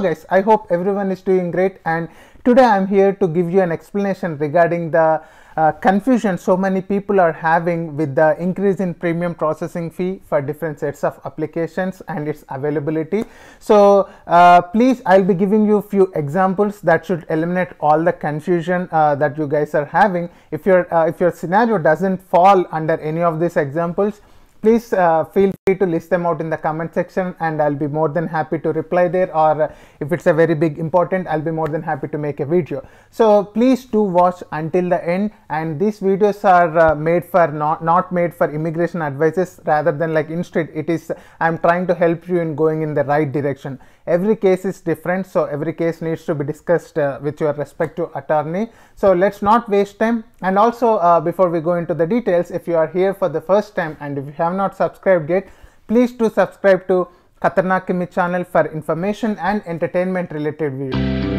Guys, I hope everyone is doing great and today I'm here to give you an explanation regarding the uh, confusion so many people are having with the increase in premium processing fee for different sets of applications and its availability. So uh, please I'll be giving you few examples that should eliminate all the confusion uh, that you guys are having. If your uh, if your scenario doesn't fall under any of these examples, please uh, feel free to list them out in the comment section and I'll be more than happy to reply there or uh, if it's a very big important I'll be more than happy to make a video. So please do watch until the end and these videos are uh, made for not, not made for immigration advices rather than like instead it is I'm trying to help you in going in the right direction. Every case is different so every case needs to be discussed uh, with your respective attorney. So let's not waste time and also uh, before we go into the details if you are here for the first time and if you have not subscribed yet please do subscribe to Khatarnak Kimmi channel for information and entertainment related videos.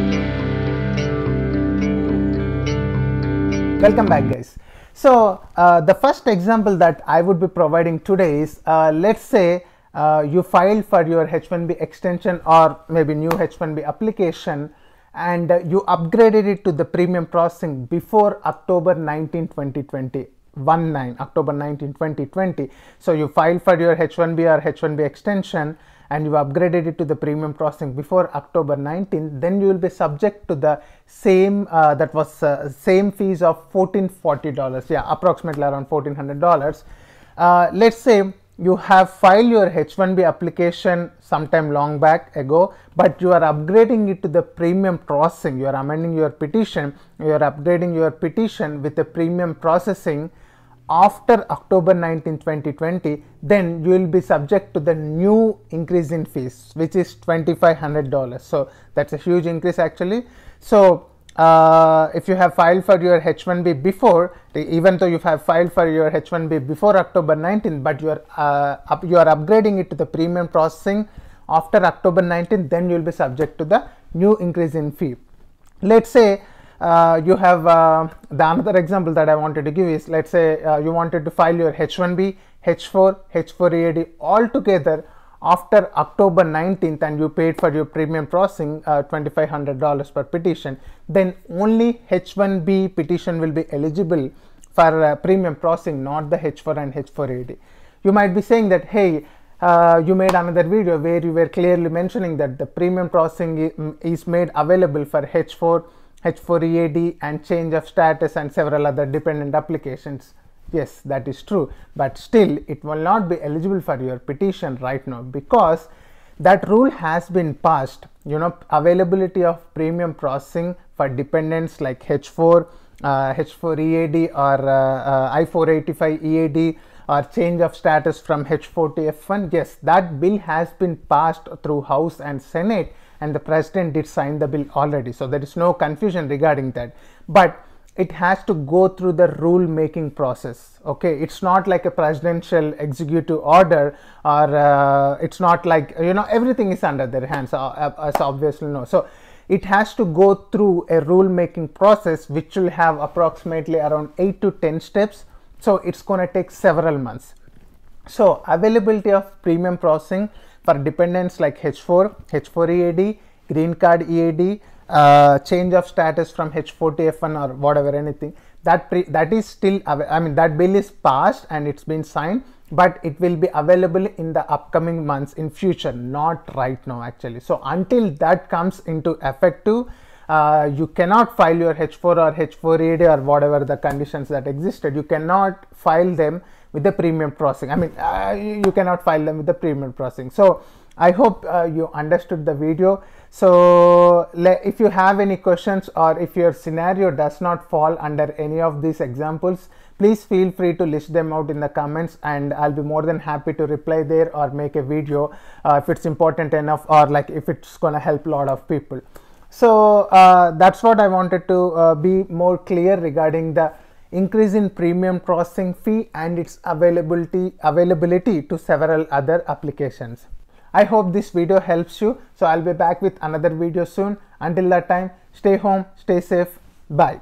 Welcome back guys. So uh, the first example that I would be providing today is uh, let's say uh, you filed for your H1B extension or maybe new H1B application and you upgraded it to the premium processing before October 19, 2020 1 9 October 19 2020 so you filed for your H1B or H1B extension and you upgraded it to the premium processing before October 19 then you will be subject to the same uh, that was uh, same fees of 1440 dollars. Yeah approximately around 1400 dollars. Uh, let's say you have filed your H1B application sometime long back ago, but you are upgrading it to the premium processing. You are amending your petition, you are upgrading your petition with the premium processing after October 19, 2020, then you will be subject to the new increase in fees, which is $2,500. So that's a huge increase actually. So uh, if you have filed for your H1B before, even though you have filed for your H1B before October 19, but you are uh, up, you are upgrading it to the premium processing after October 19, then you will be subject to the new increase in fee. Let's say uh, you have uh, the another example that I wanted to give is let's say uh, you wanted to file your H1B, H4, H4 EAD all together after October 19th and you paid for your premium processing uh, $2500 per petition then only H1B petition will be eligible for uh, premium processing not the H4 and H4 EAD. You might be saying that hey uh, you made another video where you were clearly mentioning that the premium processing is made available for H4, H4 EAD and change of status and several other dependent applications yes that is true. But still it will not be eligible for your petition right now because that rule has been passed. You know availability of premium processing for dependents like h4 uh, h4 ead or uh, uh, i485 ead or change of status from h4 to f1 yes that bill has been passed through house and senate and the president did sign the bill already. So there is no confusion regarding that. But it has to go through the rule making process okay? It's not like a presidential executive order or uh, it's not like you know everything is under their hands uh, uh, as obviously no so it has to go through a rule making process which will have approximately around 8 to 10 steps. So it's going to take several months. So availability of premium processing for dependents like h4 h4 ead green card ead uh, change of status from H4 to F1 or whatever anything. That pre that is still I mean that bill is passed and it's been signed but it will be available in the upcoming months in future not right now actually. So until that comes into effective uh, you cannot file your H4 or H4 EAD or whatever the conditions that existed. You cannot file them with the premium processing. I mean uh, you cannot file them with the premium processing. So I hope uh, you understood the video. So if you have any questions or if your scenario does not fall under any of these examples, please feel free to list them out in the comments and I'll be more than happy to reply there or make a video uh, if it's important enough or like if it's gonna help a lot of people. So uh, that's what I wanted to uh, be more clear regarding the increase in premium processing fee and its availability availability to several other applications. I hope this video helps you. So I'll be back with another video soon. Until that time, stay home, stay safe. Bye.